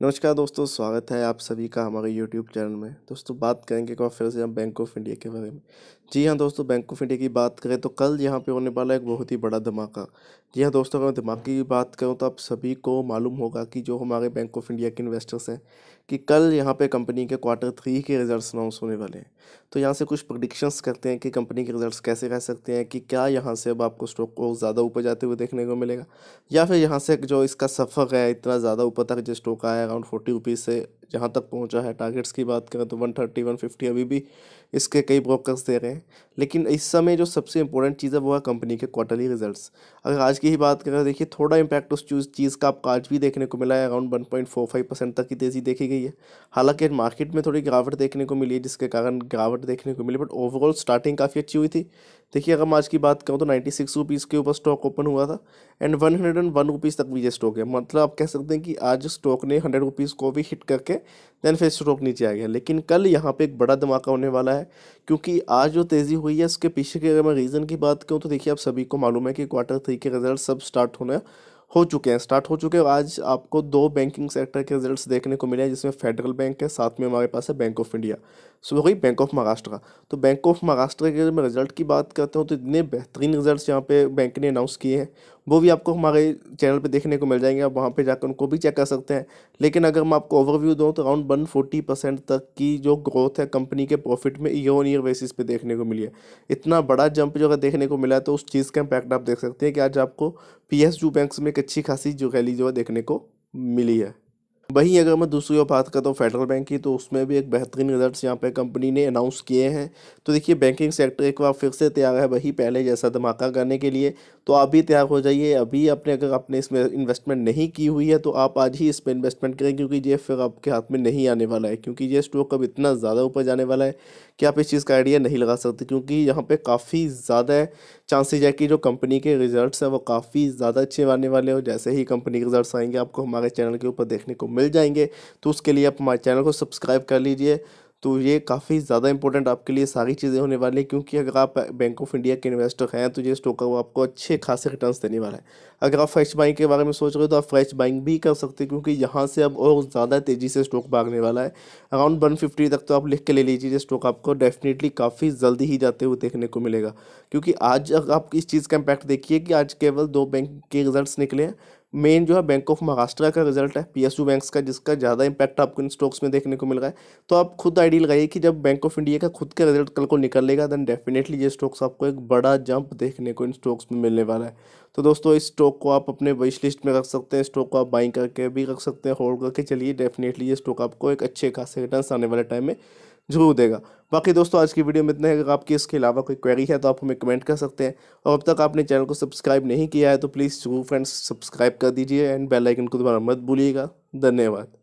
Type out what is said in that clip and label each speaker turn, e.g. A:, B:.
A: नमस्कार दोस्तों, स्वागत है आप सभी का हमारे यूट्यूब चैनल में। दोस्तों, बात करेंगे एक बार फिर से हम बैंक ऑफ़ इंडिया के बारे में। जी हाँ दोस्तों बैंक ऑफ़ इंडिया की बात करें तो कल यहाँ पे होने वाला एक बहुत ही बड़ा धमाका। जी हाँ दोस्तों, अगर धमाके की बात करूँ तो आप सभी को मालूम होगा कि जो हमारे बैंक ऑफ़ इंडिया के इन्वेस्टर्स हैं कि कल यहाँ पे कंपनी के क्वार्टर थ्री के रिजल्ट्स अनाउंस होने वाले हैं। तो यहाँ से कुछ प्रडिक्शंस करते हैं कि कंपनी के रिजल्ट्स कैसे रह सकते हैं, कि क्या यहाँ से अब आपको स्टॉक को ज़्यादा ऊपर जाते हुए देखने को मिलेगा? या फिर यहाँ से जो इसका सफ़र है, इतना ज़्यादा ऊपर तक जो स्टॉक आया अराउंड फोर्टी रुपीज़ से जहाँ तक पहुँचा है। टारगेट्स की बात करें तो वन थर्टी वन फिफ्टी अभी भी इसके कई ब्रोकर्स दे रहे हैं। लेकिन इस समय जो सबसे इंपॉर्टेंट चीज़ है वो है कंपनी के क्वार्टरली रिजल्ट्स अगर आज की ही बात करें देखिए थोड़ा इंपैक्ट उस चीज़ का आपको आज भी देखने को मिला है। Around one point four five percent तक की तेज़ी देखी गई है। हालाँकि मार्केट में थोड़ी गिरावट देखने को मिली है, जिसके कारण गिरावट देखने को मिली बट ओवरऑल स्टार्टिंग काफ़ी अच्छी हुई थी। देखिए अगर मैं आज की बात करूँ तो नाइन्टी सिक्स रुपीज़ के ऊपर स्टॉक ओपन हुआ था and one hundred and one rupees तक भी ये स्टॉक है। मतलब आप कह सकते हैं कि आज स्टॉक ने हंड्रेड रुपीज़ को भी हिट करके देन फिर स्टॉक नीचे आ गया। लेकिन कल यहाँ पे एक बड़ा धमाका होने वाला है, क्योंकि आज जो तेज़ी हुई है उसके पीछे के अगर मैं रीज़न की बात करूँ तो देखिए आप सभी को मालूम है कि क्वार्टर थ्री के रिज़ल्ट सब स्टार्ट होने, हो चुके हैं स्टार्ट हो चुके हैं। आज आपको दो बैंकिंग सेक्टर के रिजल्ट्स देखने को मिले हैं, जिसमें फेडरल बैंक है, साथ में हमारे पास है बैंक ऑफ़ इंडिया सो वही बैंक ऑफ़ महाराष्ट्र का तो बैंक ऑफ़ महाराष्ट्र के मैं रिज़ल्ट की बात करता हूँ तो इतने बेहतरीन रिजल्ट्स यहाँ पे बैंक ने अनाउंस किए हैं। वो भी आपको हमारे चैनल पे देखने को मिल जाएँगे, आप वहाँ पे जाकर उनको भी चेक कर सकते हैं। लेकिन अगर मैं आपको ओवरव्यू दूँ तो अराउंड वन फोर्टी परसेंट तक की जो ग्रोथ है कंपनी के प्रॉफिट में ईयर ऑन ईयर बेसिस पे देखने को मिली है। इतना बड़ा जंप जो अगर देखने को मिला है तो उस चीज़ का इम्पैक्ट आप देख सकते हैं कि आज आपको पी एस बैंक्स में एक अच्छी खासी जो रैली जो है देखने को मिली है। वहीं अगर मैं दूसरी ओर बात करता हूँ फेडरल बैंक की तो उसमें भी एक बेहतरीन रिजल्ट्स यहाँ पे कंपनी ने अनाउंस किए हैं। तो देखिए बैंकिंग सेक्टर एक बार फिर से तैयार है, वही पहले जैसा धमाका करने के लिए। तो आप भी तैयार हो जाइए। अभी आपने अगर आपने इसमें इन्वेस्टमेंट नहीं की हुई है तो आप आज ही इस पर इन्वेस्टमेंट करें, क्योंकि ये फिर आपके हाथ में नहीं आने वाला है, क्योंकि ये स्टॉक अब इतना ज़्यादा ऊपर जाने वाला है कि आप इस चीज़ का आइडिया नहीं लगा सकते, क्योंकि यहाँ पर काफ़ी ज़्यादा चांसेज है कि जो कंपनी के रिज़ल्ट हैं, वो काफ़ी ज़्यादा अच्छे आने वाले हो जैसे ही कंपनी के रिज़ल्ट आएँगे, आपको हमारे चैनल के ऊपर देखने को मिल जाएँगे। तो उसके लिए आप हमारे चैनल को सब्सक्राइब कर लीजिए। तो ये काफ़ी ज़्यादा इंपॉर्टेंट आपके लिए सारी चीज़ें होने वाली हैं, क्योंकि अगर आप बैंक ऑफ़ इंडिया के इन्वेस्टर हैं तो ये स्टॉक वो आपको अच्छे खासे रिटर्न्स देने वाला है। अगर आप फ्रेश बाइंग के बारे में सोच रहे हो तो आप फ्रेश बाइंग भी कर सकते हैं, क्योंकि यहाँ से अब और ज़्यादा तेज़ी से स्टॉक भागने वाला है। अराउंड वन फिफ्टी तक तो आप लिख के ले लीजिए स्टॉक आपको डेफिनेटली काफ़ी जल्दी ही जाते हुए देखने को मिलेगा। क्योंकि आज आप इस चीज़ का इम्पैक्ट देखिए कि आज केवल दो बैंक के रिज़ल्ट निकले हैं मेन जो है बैंक ऑफ़ महाराष्ट्र का रिज़ल्ट है पीएसयू बैंक्स का, जिसका ज़्यादा इंपैक्ट आपको इन स्टॉक्स में देखने को मिल रहा है। तो आप खुद आइडिया लगाइए कि जब बैंक ऑफ़ इंडिया का खुद का रिज़ल्ट कल को निकलेगा देन डेफिनेटली ये स्टॉक्स आपको एक बड़ा जंप देखने को इन स्टॉक्स में मिलने वाला है। तो दोस्तों, इस स्टॉक को आप अपने विश लिस्ट में रख सकते हैं स्टॉक को आप बाइंग करके भी रख सकते हैं होल्ड करके चलिए डेफिनेटली ये स्टॉक आपको एक अच्छे खासे रिटर्न आने वाले टाइम में ज़रूर देगा। बाकी दोस्तों, आज की वीडियो में इतना है। अगर आपकी इसके अलावा कोई क्वेरी है तो आप हमें कमेंट कर सकते हैं। और अब तक आपने चैनल को सब्सक्राइब नहीं किया है तो प्लीज़ ज़रूर फ्रेंड्स सब्सक्राइब कर दीजिए। एंड बेल आइकन को दोबारा मत भूलिएगा। धन्यवाद।